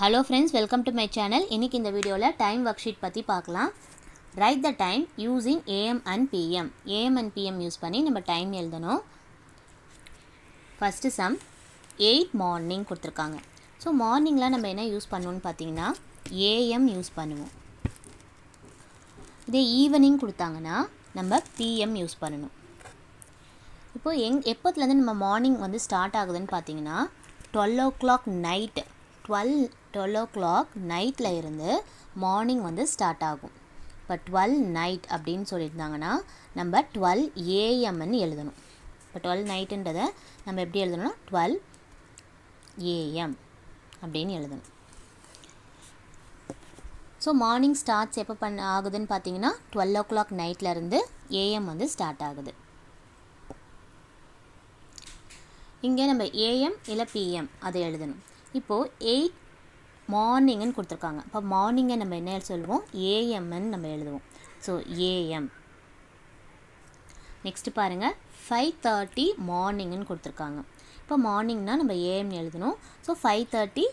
Hello friends welcome to my channel இன்றைக்கி இந்த வீடியோவில் டைம் ஒர்க் ஷீட் பற்றி பார்க்கலாம் write the time using AM and PM AM and PM use பண்ணி நம்ம டைம் எழுதணும். ஃபஸ்ட்டு சம் எயிட் மார்னிங் கொடுத்துருக்காங்க. ஸோ மார்னிங்கில் நம்ம என்ன யூஸ் பண்ணணும்னு பார்த்தீங்கன்னா ஏஎம் யூஸ் பண்ணுவோம். இதே ஈவினிங் கொடுத்தாங்கன்னா நம்ம பிஎம் யூஸ் பண்ணணும். இப்போது எங் எப்போத்துலேருந்து நம்ம மார்னிங் வந்து ஸ்டார்ட் ஆகுதுன்னு பார்த்தீங்கன்னா twelve o'clock night twelve twelve o'clock நைட்டில் இருந்து மார்னிங் வந்து ஸ்டார்ட் ஆகும். இப்போ டுவெல் நைட் அப்படின்னு சொல்லியிருந்தாங்கன்னா நம்ம டுவெல் ஏஎம்னு எழுதணும். இப்போ டுவெல் நைட்டுன்றதை நம்ம எப்படி எழுதணும்னா டுவெல் ஏஎம் அப்படின்னு எழுதணும். ஸோ மார்னிங் ஸ்டார்ட்ஸ் எப்போ பண்ண ஆகுதுன்னு பார்த்தீங்கன்னா டுவெல் ஓ கிளாக் நைட்லேருந்து ஏஎம் வந்து ஸ்டார்ட் ஆகுது. இங்கே நம்ம ஏஎம் இல்லை பிஎம் அதை எழுதணும். இப்போது எயிட் மார்னிங்னு கொடுத்துருக்காங்க. இப்போ மார்னிங்கை நம்ம என்ன சொல்லுவோம் ஏஎம்னு நம்ம எழுதுவோம். ஸோ ஏஎம் நெக்ஸ்ட்டு பாருங்கள் ஃபைவ் தேர்ட்டி மார்னிங்னு கொடுத்துருக்காங்க. இப்போ மார்னிங்னா நம்ம ஏஎம் எழுதணும். So five thirty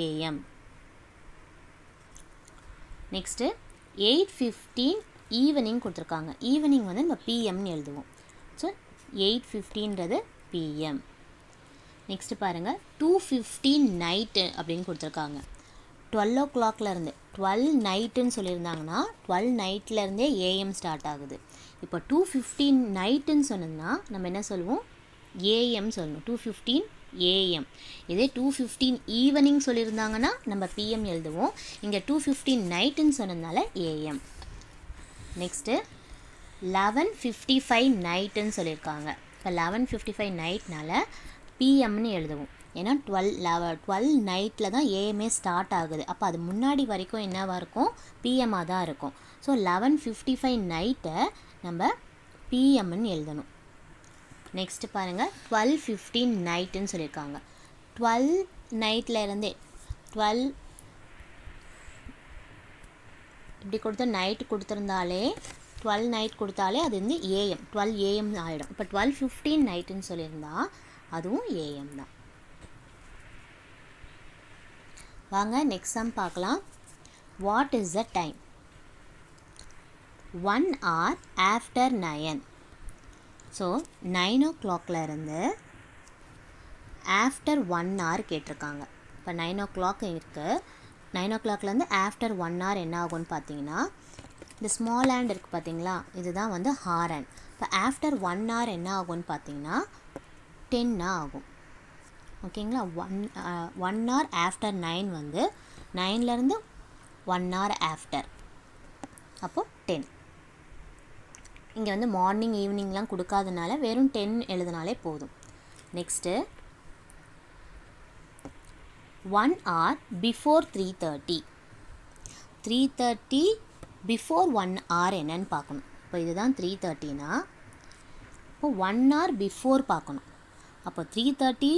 AM next eight fifteen evening கொடுத்துருக்காங்க. ஈவினிங் வந்து நம்ம பிஎம்னு எழுதுவோம். ஸோ எயிட் ஃபிஃப்டீன்றது பிஎம் நெக்ஸ்ட்டு பாருங்கள் டூ ஃபிஃப்டீன் நைட்டு அப்படின்னு கொடுத்துருக்காங்க. டுவெல் ஓ கிளாக்லேருந்து டுவெல் நைட்டுன்னு சொல்லியிருந்தாங்கன்னா டுவெல் நைட்லேருந்தே ஏஎம் ஸ்டார்ட் ஆகுது. இப்போ டூ ஃபிஃப்டீன் நைட்டுன்னு சொன்னோம்னா நம்ம என்ன சொல்லுவோம்? ஏஎம் சொல்லணும். டூ ஃபிஃப்டீன் ஏஎம் இதே டூ ஃபிஃப்டீன் ஈவினிங் சொல்லியிருந்தாங்கன்னா நம்ம பிஎம் எழுதுவோம். இங்கே டூ ஃபிஃப்டீன் நைட்டுன்னு சொன்னதுனால AM next eleven fifty five நைட்டுன்னு சொல்லியிருக்காங்க. இப்போ லெவன் ஃபிஃப்டி ஃபைவ் நைட்னால பிஎம்னு எழுதுவோம். ஏன்னா டுவெல் லெவ டுவெல் நைட்டில் தான் ஏஎம்ஏ ஸ்டார்ட் ஆகுது. அப்போ அது முன்னாடி வரைக்கும் என்னவாக இருக்கும்? பிஎம்மாக தான் இருக்கும். ஸோ லெவன் ஃபிஃப்டி ஃபைவ் நைட்டை நம்ம பிஎம்னு எழுதணும். நெக்ஸ்ட்டு பாருங்கள் டுவெல் ஃபிஃப்டீன் நைட்டுன்னு சொல்லியிருக்காங்க. டுவெல் நைட்டில் இருந்தே டுவெல் இப்படி கொடுத்து நைட்டு கொடுத்துருந்தாலே டுவெல் நைட் கொடுத்தாலே அது வந்து ஏஎம் டுவெல் ஏஎம் ஆகிடும் இப்போ டுவெல் ஃபிஃப்டீன் நைட்டுன்னு சொல்லியிருந்தா அதுவும் ஏஎம் தான். வாங்க நெக்ஸ்ட் சம் பார்க்கலாம். What is the time one hour after nine so nine ஓ கிளாக்லேருந்து ஆஃப்டர் ஒன் ஹவர் கேட்டிருக்காங்க. இப்போ நைன் ஓ கிளாக் இருக்குது நைன் ஓ கிளாக்லேருந்து ஆஃப்டர் ஒன் ஹவர் என்ன ஆகும்னு பார்த்தீங்கன்னா இந்த ஸ்மால் ஹேண்ட் இருக்குது பார்த்தீங்களா? இதுதான் வந்து ஹார் ஹேண்ட் இப்போ ஆஃப்டர் ஒன் ஹவர் என்ன ஆகும்னு பார்த்தீங்கன்னா டென்னாக ஆகும். ஓகேங்களா? One one hour after nine வந்து நைன்லேருந்து ஒன் ஹவர் ஆஃப்டர் அப்போது டென் இங்கே வந்து மார்னிங் ஈவினிங்லாம் கொடுக்காதனால வெறும் டென் எழுதினாலே போதும். Next one hour before three thirty three thirty before one hour என்னன்னு பார்க்கணும். இப்போ இதுதான் த்ரீ தேர்ட்டினா இப்போ ஒன் ஹவர் பிஃபோர் பார்க்கணும். அப்போ three thirty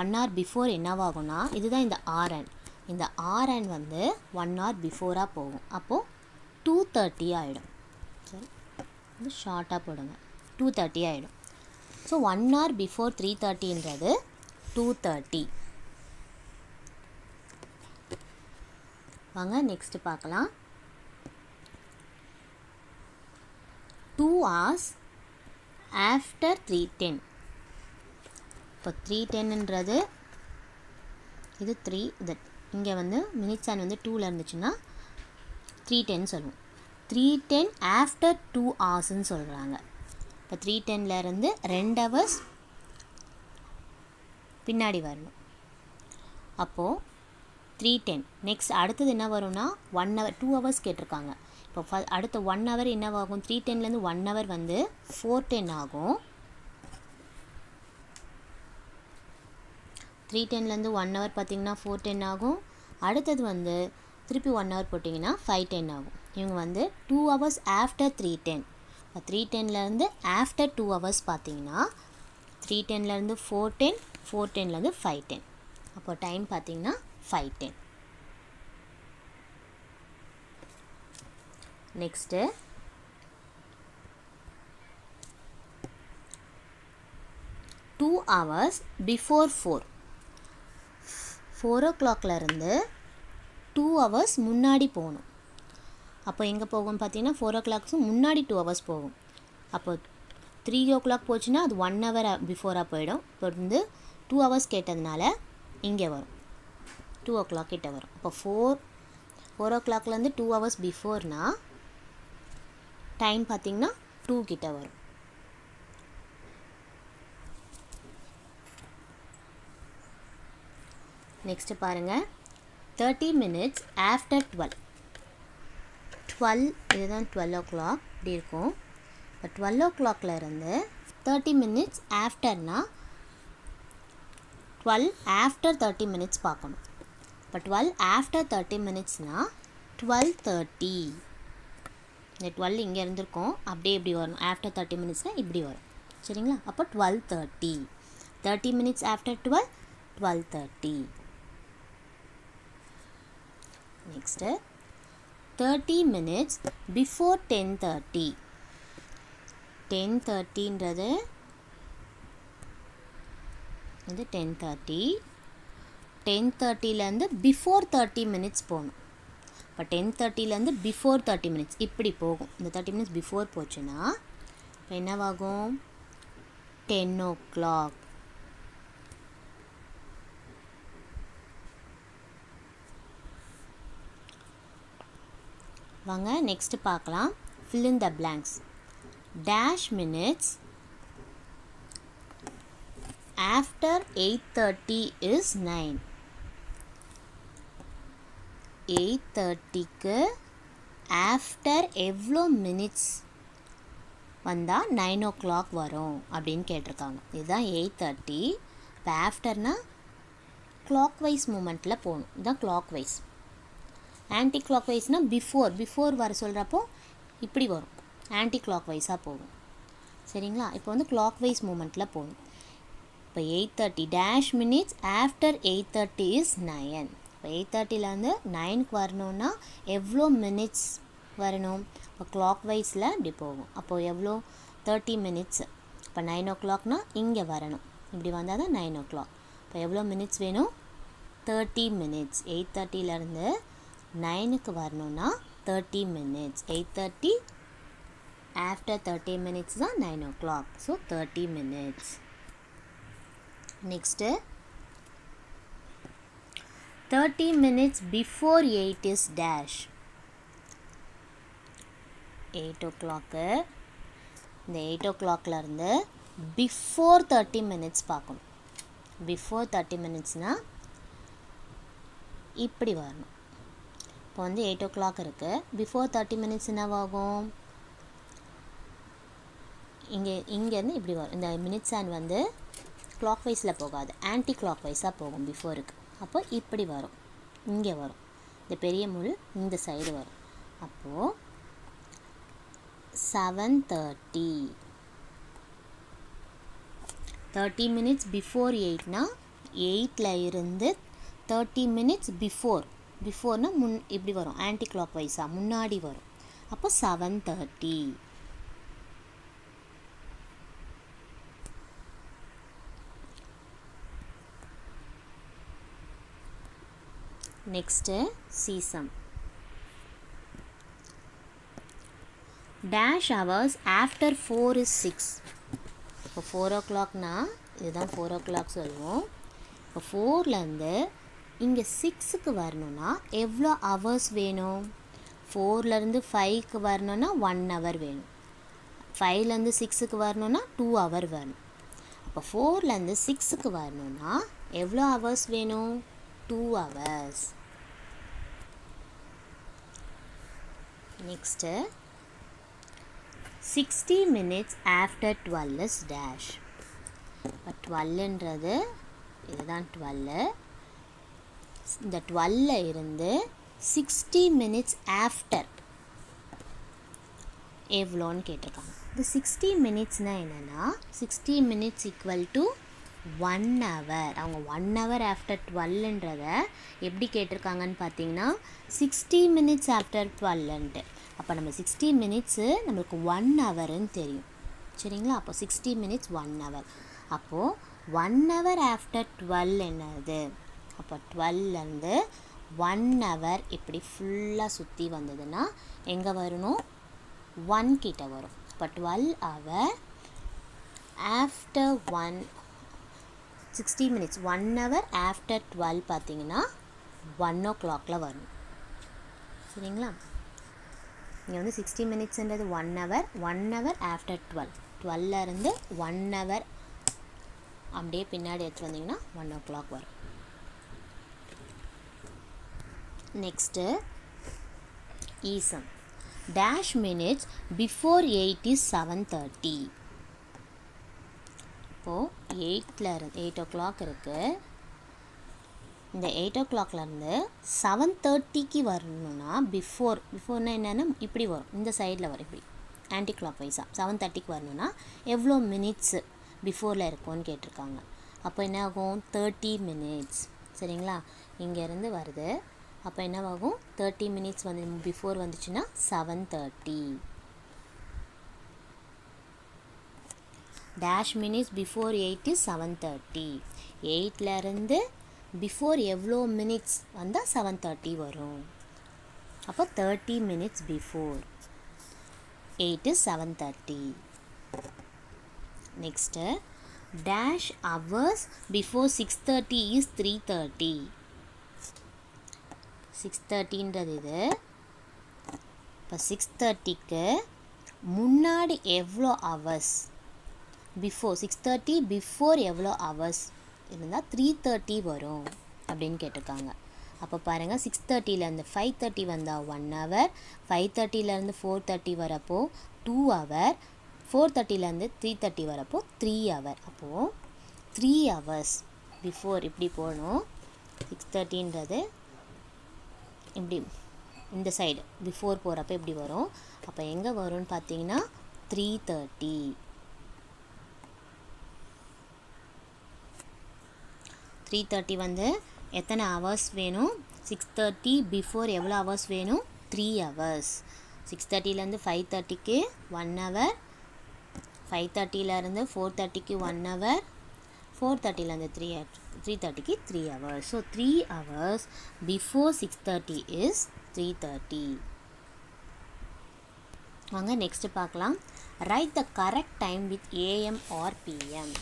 one hour before என்னவாகும்னா இதுதான் இந்த ஆர்என் இந்த ஆர்என் வந்து ஒன் ஹவர் பிஃபோராக போகும். அப்போது டூ தேர்ட்டி ஆகிடும் சரி. இது ஷார்ட்டாக போடுங்க. டூ தேர்ட்டி ஆகிடும் so one hour before three தேர்ட்டின்றது two thirty வாங்க நெக்ஸ்ட்டு பார்க்கலாம். Two hours after three ten இப்போ த்ரீ டென்னுன்றது இது த்ரீ இது இங்கே வந்து மினிட்ஸ் அண்ட் வந்து டூவில் இருந்துச்சுன்னா த்ரீ டென் சொல்லுவோம். த்ரீ டென் ஆஃப்டர் டூ ஹவர்ஸ்ன்னு சொல்கிறாங்க இப்போ த்ரீ டென்லேருந்து ரெண்டு ஹவர்ஸ் பின்னாடி வரணும். அப்போது த்ரீ டென் நெக்ஸ்ட் அடுத்தது என்ன வரும்னா ஒன் ஹவர் டூ ஹவர்ஸ் கேட்டிருக்காங்க. இப்போ ஃப அடுத்த ஒன் ஹவர் என்னவாகும் த்ரீ டென்லேருந்து ஒன் ஹவர் வந்து ஃபோர் டென் ஆகும். த்ரீ டென்லேருந்து ஒன் ஹவர் பார்த்தீங்கன்னா ஃபோர் டென் ஆகும். அடுத்தது வந்து திருப்பி ஒன் ஹவர் போட்டிங்கன்னா ஃபைவ் டென் ஆகும். இவங்க வந்து two hours after three ten இப்போ த்ரீ டென்லேருந்து ஆஃப்டர் டூ ஹவர்ஸ் பார்த்தீங்கன்னா த்ரீ டென்லேருந்து ஃபோர் டென் ஃபோர் டென்லேருந்து ஃபைவ் டென் அப்போ டைம் பார்த்தீங்கன்னா five ten next two hours before four four ஓ கிளாக்லேருந்து டூ ஹவர்ஸ் முன்னாடி போகணும். அப்போ எங்கே போகும் பார்த்தீங்கன்னா ஃபோர் ஓ கிளாக்ஸும் முன்னாடி டூ ஹவர்ஸ் போகும். அப்போ த்ரீ ஓ கிளாக் போச்சுன்னா அது ஒன் ஹவர் பிஃபோராக போயிடும். இப்போ வந்து டூ ஹவர்ஸ் கேட்டதுனால இங்கே வரும். டூ ஓ கிளாக் கிட்ட வரும். அப்போ ஃபோர் ஃபோர் ஓ கிளாக்லேருந்து டூ ஹவர்ஸ் பிஃபோர்னால் டைம் பார்த்தீங்கன்னா டூ கிட்ட வரும். நெக்ஸ்ட்டு பாருங்கள் thirty minutes after twelve twelve இதுதான் டுவெல் ஓ கிளாக் இப்படி இருக்கும். இப்போ டுவெல் ஓ கிளாக்ல இருந்து தேர்ட்டி மினிட்ஸ் ஆஃப்டர்னா டுவெல் ஆஃப்டர் தேர்ட்டி மினிட்ஸ் பார்க்கணும். இப்போ டுவெல் ஆஃப்டர் தேர்ட்டி மினிட்ஸ்னால் டுவெல் தேர்ட்டி இந்த டுவெல் இங்கே இருந்திருக்கோம். அப்படியே இப்படி வரும். ஆஃப்டர் தேர்ட்டி மினிட்ஸ்னால் இப்படி வரும். சரிங்களா? அப்போ twelve thirty thirty minutes after twelve twelve thirty next thirty minutes before ten thirty ten தேர்ட்டின்றது இது டென் தேர்ட்டி டென் தேர்ட்டிலேருந்து பிஃபோர் தேர்ட்டி மினிட்ஸ் போகணும். இப்போ டென் தேர்ட்டிலேருந்து பிஃபோர் தேர்ட்டி மினிட்ஸ் இப்படி போகும். இந்த தேர்ட்டி மினிட்ஸ் பிஃபோர் போச்சுன்னா இப்போ என்னவாகும்? டென் ஓ கிளாக் வாங்க நெக்ஸ்ட்டு பார்க்கலாம். Filling the blanks dash minutes after eight thirty is nine eight தேர்ட்டிக்கு ஆஃப்டர் எவ்வளோ மினிட்ஸ் வந்தால் நைன் ஓ கிளாக் வரும் அப்படின்னு கேட்டிருக்காங்க. இதுதான் எயிட் தேர்ட்டி இப்போ ஆஃப்டர்னால் கிளாக் வைஸ் மூமெண்ட்டில் போகணும். இதுதான் கிளாக் வைஸ் ஆன்டி கிளாக் வைஸ்னால் பிஃபோர் பிஃபோர் வர சொல்கிறப்போ இப்படி வரும். ஆன்டி கிளாக் வைஸாக போகும். சரிங்களா? இப்போ வந்து கிளாக் வைஸ் மூமெண்ட்டில் போகணும். இப்போ eight thirty dash minutes after eight thirty is nine இப்போ எயிட் தேர்ட்டிலேருந்து நைனுக்கு வரணும்னா எவ்வளோ மினிட்ஸ் வரணும்? இப்போ கிளாக் வைஸில் இப்படி போகும். அப்போது எவ்வளோ? தேர்ட்டி மினிட்ஸ் இப்போ நைன் ஓ கிளாக்னால் இங்கே வரணும். இப்படி வந்தால் தான் நைன் ஓ கிளாக் இப்போ எவ்வளோ மினிட்ஸ் வேணும்? தேர்ட்டி மினிட்ஸ் எயிட் தேர்ட்டிலேருந்து நைனுக்கு வரணும்னா thirty minutes eight thirty after thirty minutes தான் nine o'clock so thirty minutes next thirty minutes before eight is dash eight o'clock இந்த எயிட் ஓ கிளாக்லேருந்து பிஃபோர் தேர்ட்டி மினிட்ஸ் பார்க்கணும் பிஃபோர் தேர்ட்டி மினிட்ஸ்னால் இப்படி வரணும். இப்போ வந்து எயிட் ஓ கிளாக் இருக்குது பிஃபோர் தேர்ட்டி மினிட்ஸ் என்னவாகும்? இங்கே இங்கேருந்து இப்படி வரும். இந்த மினிட்ஸ் ஹேண்ட் வந்து கிளாக் வைஸில் போகாது. ஆன்டி கிளாக் வைஸாக போகும் பிஃபோருக்கு அப்போ இப்படி வரும். இங்கே வரும். இந்த பெரிய முள் இந்த சைடு வரும். அப்போது seven thirty thirty minutes before எயிட்னா எயிட்டில் இருந்து தேர்ட்டி மினிட்ஸ் பிஃபோர் பிஃபோர்னா முன் இப்படி வரும். ஆன்டி கிளாக் வைஸாக முன்னாடி வரும். அப்போ seven thirty next சீசம் dash hours after four is six இப்போ ஃபோர் ஓ கிளாக்னா இதுதான் ஃபோர் ஓ கிளாக் சொல்லுவோம். இப்போ ஃபோர்லேருந்து இங்கே சிக்ஸுக்கு வரணும்னா எவ்வளோ ஹவர்ஸ் வேணும்? ஃபோர்லேருந்து ஃபைவ்க்கு வரணும்னா ஒன் ஹவர் வேணும். ஃபைவ்லேருந்து சிக்ஸுக்கு வரணும்னா டூ ஹவர் வேணும். அப்போ ஃபோர்லேருந்து சிக்ஸுக்கு வரணும்னா எவ்வளோ ஹவர்ஸ் வேணும்? Two hours next sixty minutes after twelve is dash இப்போ டுவெல்லுன்றது இதுதான் டுவெல்லு இந்த டுவெல்ல இருந்து சிக்ஸ்டி மினிட்ஸ் ஆஃப்டர் எவ்வளோன்னு கேட்டிருக்காங்க. இந்த சிக்ஸ்டி மினிட்ஸ்னால் என்னென்னா sixty minutes equal to one hour அவங்க ஒன் ஹவர் ஆஃப்டர் டுவெல்ன்றத எப்படி கேட்டிருக்காங்கன்னு பார்த்தீங்கன்னா சிக்ஸ்டி மினிட்ஸ் ஆஃப்டர் டுவெல்ன்ட்டு அப்போ நம்ம சிக்ஸ்டி மினிட்ஸு நம்மளுக்கு ஒன் ஹவருன்னு தெரியும். சரிங்களா? அப்போ சிக்ஸ்டி மினிட்ஸ் ஒன் ஹவர் அப்போது ஒன் ஹவர் ஆஃப்டர் டுவெல் என்னது அப்போ டுவெல்லேருந்து ஒன் ஹவர் இப்படி ஃபுல்லாக சுற்றி வந்ததுன்னா எங்கே வரணும்? ஒன் கிட்ட வரும். இப்போ twelve hour after one sixty minutes one hour after twelve பார்த்தீங்கன்னா ஒன் ஓ கிளாக்கில் வரணும். சரிங்களா? இங்கே வந்து sixty மினிட்ஸ்ன்றது one hour one hour after twelve டுவெல்லேருந்து one hour அப்படியே பின்னாடி எடுத்துகிட்டு வந்தீங்கன்னா ஒன் ஓ கிளாக் வரும். Next ஈசம் dash minutes before eight is seven thirty இப்போது எயிட்டில் இருந்து எயிட் ஓ கிளாக் இருக்குது இந்த எயிட் ஓ கிளாக்லேருந்து செவன் தேர்ட்டிக்கு வரணும்னா பிஃபோர் பிஃபோர்னா என்னென்னா இப்படி வரும். இந்த சைடில் வரும் இப்படி. ஆன்டி கிளாக் வைஸாக செவன் தேர்ட்டிக்கு வரணும்னா எவ்வளோ மினிட்ஸு பிஃபோரில் இருக்கும்னு கேட்டிருக்காங்க. அப்போ என்ன ஆகும்? தேர்ட்டி மினிட்ஸ் சரிங்களா? இங்கேருந்து வருது அப்போ என்னவாகும்? தேர்ட்டி மினிட்ஸ் வந்து பிஃபோர் வந்துச்சுன்னா seven thirty dash minutes before eight seven thirty எயிட்லேருந்து before எவ்வளோ மினிட்ஸ் வந்தால் செவன் தேர்ட்டி வரும். அப்போ thirty minutes before eight seven thirty next dash hours before six thirty is three thirty six தேர்ட்டின்றது இது. இப்போ six தேர்ட்டிக்கு முன்னாடி எவ்வளோ hours before six thirty before எவ்வளோ ஹவர்ஸ் இருந்தால் த்ரீ தேர்ட்டி வரும் அப்படின்னு கேட்டிருக்காங்க. அப்போ பாருங்கள் சிக்ஸ் தேர்ட்டிலேருந்து ஃபைவ் தேர்ட்டி வந்தால் ஒன் ஹவர் ஃபைவ் தேர்ட்டிலேருந்து ஃபோர் தேர்ட்டி வரப்போ டூ ஹவர் ஃபோர் தேர்ட்டிலேருந்து த்ரீ தேர்ட்டி வரப்போ த்ரீ ஹவர் அப்போது த்ரீ ஹவர்ஸ் பிஃபோர் இப்படி போகணும். சிக்ஸ் தேர்ட்டின்றது இப்படி இந்த சைடு பிஃபோர் போகிறப்ப எப்படி வரும். அப்போ எங்கே வரும்னு பார்த்தீங்கன்னா த்ரீ தேர்ட்டி த்ரீ தேர்ட்டி வந்து எத்தனை ஹவர்ஸ் வேணும்? சிக்ஸ் தேர்ட்டி பிஃபோர் எவ்வளோ ஹவர்ஸ் வேணும்? த்ரீ ஹவர்ஸ் சிக்ஸ் தேர்ட்டிலேருந்து ஃபைவ் தேர்ட்டிக்கு ஒன் ஹவர் ஃபைவ் தேர்ட்டிலேருந்து ஃபோர் தேர்ட்டிக்கு ஒன் ஹவர் ஃபோர் தேர்ட்டிலேருந்து த்ரீ த்ரீ தேர்ட்டிக்கு three hours so three hours before six thirty is three thirty வாங்க நெக்ஸ்ட்டு பார்க்கலாம். Write the correct time with AM or PM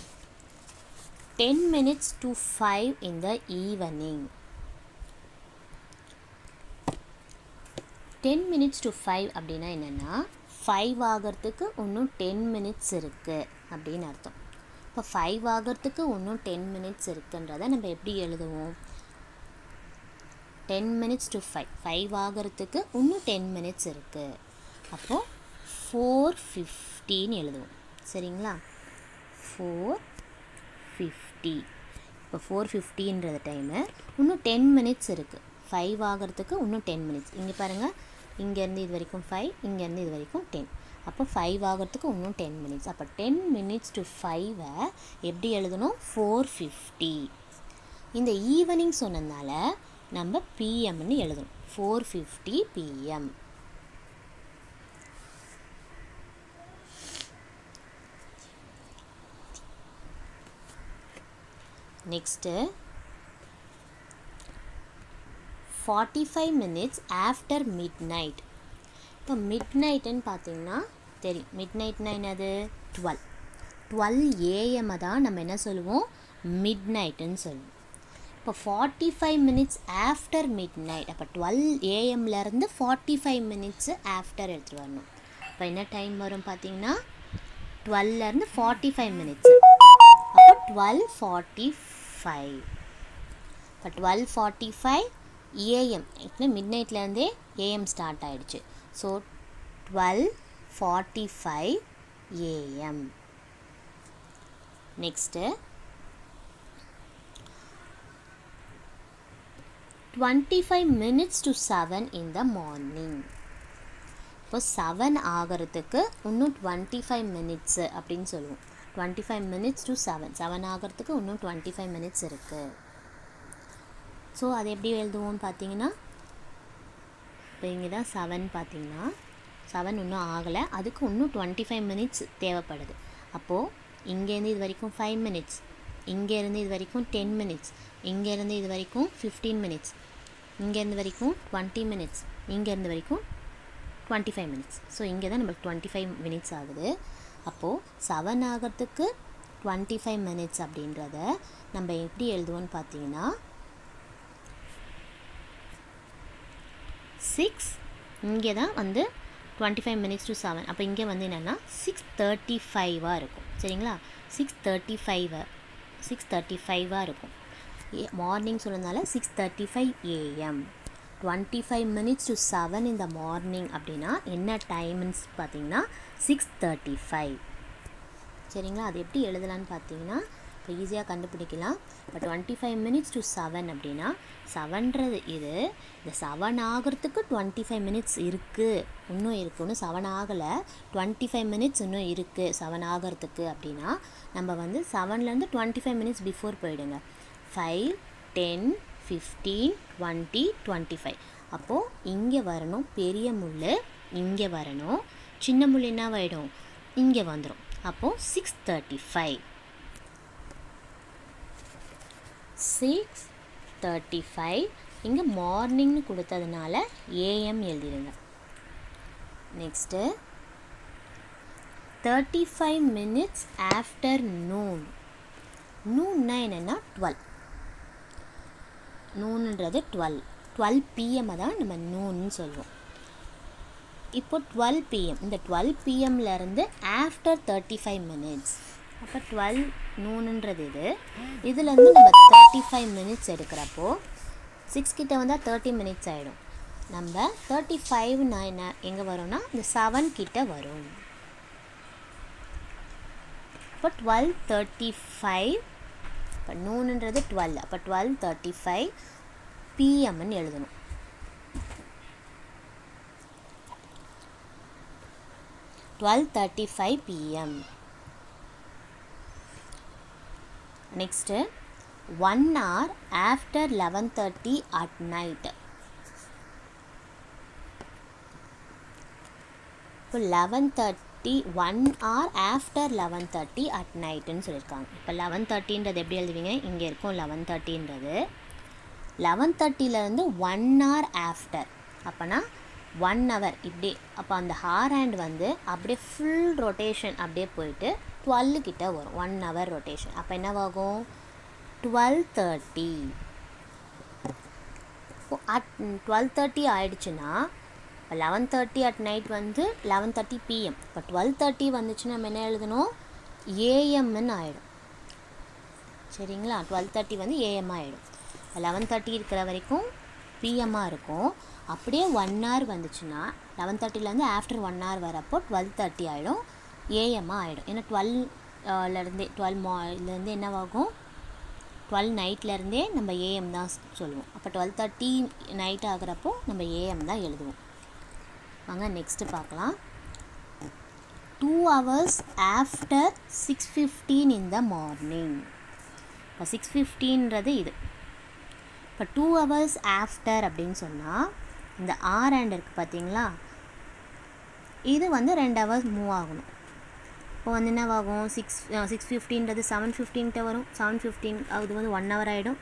ten minutes to five in the evening ten minutes to five அப்படின்னா என்னென்னா five ஆகிறதுக்கு இன்னும் ten minutes இருக்குது அப்படின்னு அர்த்தம். இப்போ ஃபைவ் ஆகிறதுக்கு இன்னும் டென் மினிட்ஸ் இருக்குன்றதை நம்ம எப்படி எழுதுவோம்? Ten minutes to five five ஆகிறதுக்கு இன்னும் டென் மினிட்ஸ் இருக்குது அப்போது ஃபோர் ஃபிஃப்டின்னு எழுதுவோம். சரிங்களா? ஃபோர் ஃபிஃப்டி இப்போ ஃபோர் ஃபிஃப்டின்றது டைமு இன்னும் டென் மினிட்ஸ் இருக்குது ஃபைவ் ஆகிறதுக்கு இன்னும் டென் மினிட்ஸ் இங்கே பாருங்கள் இங்கேருந்து இது வரைக்கும் ஃபைவ் இங்கேருந்து இது வரைக்கும் டென் அப்போ ஃபைவ் ஆகிறதுக்கு இன்னும் டென் மினிட்ஸ் அப்போ டென் மினிட்ஸ் டு ஃபைவை எப்படி எழுதணும்? ஃபோர் ஃபிஃப்டி இந்த ஈவினிங் சொன்னதுனால நம்ம பிஎம்னு எழுதணும். Four fifty PM next forty five minutes after midnight இப்போ மிட் நைட்டுன்னு பார்த்தீங்கன்னா தெரியும். மிட் நைட்னா என்னது டுவெல் டுவெல் ஏஎம்மை தான் நம்ம என்ன சொல்லுவோம்? மிட் நைட்டுன்னு சொல்லுவோம். இப்போ forty five minutes after midnight அப்போ டுவெல் ஏஎம்லேருந்து ஃபார்ட்டி ஃபைவ் மினிட்ஸு ஆஃப்டர் எடுத்துகிட்டு வரணும். இப்போ என்ன டைம் வரும் பார்த்தீங்கன்னா? டுவெல்லேருந்து ஃபார்ட்டி ஃபைவ் மினிட்ஸ் அப்போ டுவெல் ஃபார்ட்டி ஃபைவ் இப்போ twelve forty five AM actually mid நைட்லேருந்தே AM start ஆகிடுச்சு so twelve forty five AM next twenty five minutes to seven in the morning இப்போ செவன் ஆகிறதுக்கு இன்னும் டுவெண்ட்டி ஃபைவ் மினிட்ஸு அப்படின்னு சொல்லுவோம். Twenty five minutes to seven seven ஆகிறதுக்கு இன்னும் twenty five minutes இருக்குது so அது எப்படி எழுதுவோம்னு பார்த்தீங்கன்னா இப்போ இங்கே தான் செவன் பார்த்தீங்கன்னா செவன் இன்னும் ஆகலை. அதுக்கு இன்னும் டுவெண்ட்டி ஃபைவ் மினிட்ஸ் தேவைப்படுது. அப்போது இங்கேருந்து இது வரைக்கும் ஃபைவ் மினிட்ஸ் இங்கேருந்து இது வரைக்கும் டென் மினிட்ஸ் இங்கேருந்து இது வரைக்கும் ஃபிஃப்டீன் மினிட்ஸ் இங்கேருந்து வரைக்கும் டுவெண்ட்டி மினிட்ஸ் இங்கேருந்து வரைக்கும் டுவெண்ட்டி ஃபைவ் மினிட்ஸ் ஸோ இங்கே தான் நம்மளுக்கு டுவெண்ட்டி ஃபைவ் மினிட்ஸ் ஆகுது. அப்போது செவன் ஆகிறதுக்கு டுவெண்ட்டி ஃபைவ் மினிட்ஸ் அப்படின்றத நம்ம எப்படி எழுதுவோம்னு பார்த்தீங்கன்னா சிக்ஸ் இங்கே தான் வந்து twenty five minutes to seven அப்போ இங்கே வந்து என்னென்னா சிக்ஸ் தேர்ட்டி ஃபைவாக இருக்கும். சரிங்களா? Six thirty five six thirty ஃபைவாக இருக்கும் மார்னிங் சொன்னதுனால six thirty five AM twenty five minutes to seven இந்த மார்னிங் அப்படின்னா என்ன டைம்ஸ் பார்த்தீங்கன்னா சிக்ஸ் தேர்ட்டி ஃபைவ் சரிங்களா? அது எப்படி எழுதலான்னு பார்த்தீங்கன்னா இப்போ ஈஸியாக கண்டுபிடிக்கலாம். இப்போ twenty five minutes to seven அப்படின்னா செவன்றது இது. இந்த செவன் ஆகிறதுக்கு டுவெண்ட்டி ஃபைவ் மினிட்ஸ் இருக்குது இன்னும் இருக்குது இன்னும் செவன் ஆகலை. டுவெண்ட்டி ஃபைவ் மினிட்ஸ் இன்னும் இருக்குது செவன் ஆகிறதுக்கு அப்படின்னா நம்ம வந்து செவன்லேருந்து டுவெண்ட்டி ஃபைவ் மினிட்ஸ் பிஃபோர் போயிடுங்க. Five ten fifteen twenty twenty five அப்போது இங்கே வரணும். பெரிய முள் இங்கே வரணும். சின்ன முள் என்ன ஆகிடும் இங்கே வந்துடும் அப்போது six thirty five six thirty five இங்கே மார்னிங்னு கொடுத்ததுனால AM எழுதிடுங்க. Next thirty five minutes after noon நூன்னா என்னென்னா டுவெல் நூனுன்றது டுவெல் டுவெல் பிஎம்மை தான் நம்ம நூன்னு சொல்லுவோம். இப்போ டுவெல் பிஎம் இந்த டுவெல் பிஎம்லேருந்து ஆஃப்டர் தேர்ட்டி ஃபைவ் மினிட்ஸ் அப்போ டுவெல் நூனுன்றது இது. இதுலேருந்து நம்ம தேர்ட்டி ஃபைவ் மினிட்ஸ் எடுக்கிறப்போ சிக்ஸ் கிட்ட வந்தால் தேர்ட்டி மினிட்ஸ் ஆகிடும் நம்ம தேர்ட்டி ஃபைவ் நைன் எங்கே வரும்னா இந்த செவன் கிட்ட வரும். இப்போ டுவெல் தேர்ட்டி ஃபைவ் இப்போ நூனுன்றது டுவெல் அப்போ டுவெல் தேர்ட்டி ஃபைவ் பிஎம்னு எழுதணும். Twelve thirty five PM next one hour after eleven thirty at night இப்போ eleven thirty one hour after eleven thirty at நைட்டுன்னு சொல்லியிருக்காங்க. இப்போ லெவன் தேர்ட்டின்றது எப்படி எழுதுவீங்க? இங்கே இருக்கும் லெவன் தேர்ட்டின்றது லெவன் தேர்ட்டிலேருந்து ஒன் hour ஆஃப்டர் அப்போனா ஒன் ஹவர் இப்படி அப்போ அந்த ஹார் ஹேண்ட் வந்து அப்படியே ஃபுல் ரொட்டேஷன் அப்படியே போயிட்டு டுவெல்லு கிட்ட வரும். ஒன் ஹவர் ரொட்டேஷன் அப்போ என்னவாகும்? Twelve thirty at twelve thirty ஆயிடுச்சுன்னா இப்போ லெவன் தேர்ட்டி அட் நைட் வந்து லெவன் தேர்ட்டி பிஎம் இப்போ டுவெல் தேர்ட்டி வந்துச்சுன்னா நம்ம என்ன எழுதணும்? ஏஎம்னு ஆகிடும் சரிங்களா? டுவெல் தேர்ட்டி வந்து ஏஎம் ஆகிடும் லெவன் தேர்ட்டி இருக்கிற வரைக்கும் பிஎம்மாக இருக்கும். அப்படியே ஒன் ஹவர் வந்துச்சுன்னா லெவன் தேர்ட்டிலேருந்து ஆஃப்டர் ஒன் ஹவர் வரப்போ டுவெல் தேர்ட்டி ஆகிடும் ஏஎம்மாக ஆகிடும் ஏன்னா டுவெல்லேருந்தே டுவெல் மாலேருந்து என்னவாகும்? டுவெல் நைட்லேருந்தே நம்ம ஏஎம் தான் சொல்லுவோம். அப்போ டுவெல் தேர்ட்டி நைட் ஆகிறப்போ நம்ம ஏஎம் தான் எழுதுவோம். வாங்க நெக்ஸ்ட்டு பார்க்கலாம். Two hours after six fifteen in the morning. இப்போ சிக்ஸ் ஃபிஃப்டீன்றது இது. இப்போ டூ ஹவர்ஸ் ஆஃப்டர் அப்படின்னு சொன்னால் இந்த ஆர் ஆண்ட் இருக்குது பார்த்தீங்களா இது வந்து ரெண்டு ஹவர்ஸ் மூவ் ஆகணும். இப்போ வந்து என்னவாகும்? சிக்ஸ் சிக்ஸ் ஃபிஃப்டின்றது செவன் ஃபிஃப்டீன்கிட்ட வரும். செவன் ஃபிஃப்டீன் அது வந்து ஒன் ஹவர் ஆகிடும்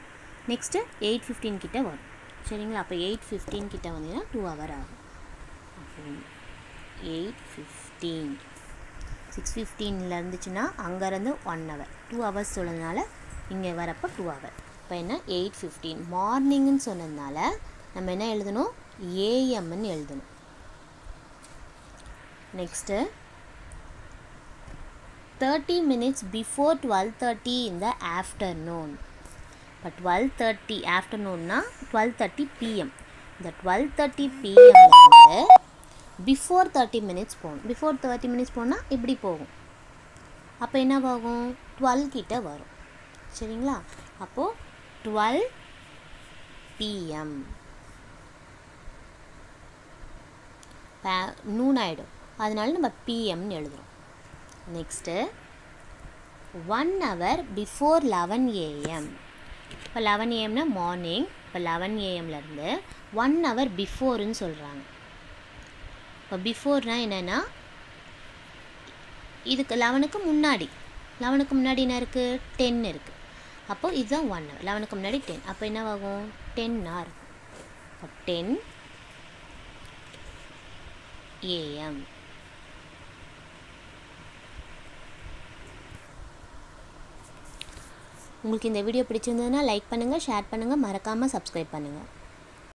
நெக்ஸ்ட்டு எயிட் ஃபிஃப்டீன் கிட்டே வரும். சரிங்களா? அப்போ எயிட் ஃபிஃப்டீன் கிட்டே வந்தீங்கன்னா டூ ஹவர் ஆகும். எயிட் ஃபிஃப்டீன் சிக்ஸ் ஃபிஃப்டீனில் இருந்துச்சுன்னா அங்கேருந்து ஒன் ஹவர் டூ ஹவர்ஸ் சொன்னதுனால இங்கே வரப்போ டூ ஹவர் இப்போ என்ன? எயிட் ஃபிஃப்டீன் மார்னிங்னு சொன்னதுனால நம்ம என்ன எழுதணும்? ஏஎம்னு எழுதணும். Next thirty minutes before twelve thirty in the afternoon இப்போ டுவெல் தேர்ட்டி ஆஃப்டர்நூன்னா டுவெல் தேர்ட்டி பிஎம் இந்த டுவெல் தேர்ட்டி பிஎம் வந்து பிஃபோர் தேர்ட்டி மினிட்ஸ் போகணும் பிஃபோர் தேர்ட்டி மினிட்ஸ் போனால் இப்படி போகும். அப்போ என்னவாகும் டுவெல் கிட்ட வரும். சரிங்களா? அப்போது டுவெல் பிஎம் நூன் ஆகிடும் அதனால நம்ம பிஎம்னு எழுதுகிறோம் next one hour before eleven AM இப்போ லெவன் ஏஎம்னா மார்னிங் இப்போ லெவன் ஏஎம்லேருந்து ஒன் ஹவர் பிஃபோர்னு சொல்கிறாங்க இப்போ பிஃபோர்னால் என்னென்னா இதுக்கு லெவனுக்கு முன்னாடி. லெவனுக்கு முன்னாடி என்ன இருக்குது டென் இருக்குது அப்போது இதுதான் ஒன் ஹவர் லெவனுக்கு முன்னாடி டென் அப்போ என்னவாகும்? டென் ஆர் டென் ஏஎம் உங்களுக்கு இந்த வீடியோ பிடிச்சிருந்ததுன்னா லைக் பண்ணுங்கள் ஷேர் பண்ணுங்கள் மறக்காமல் சப்ஸ்கிரைப் பண்ணுங்கள்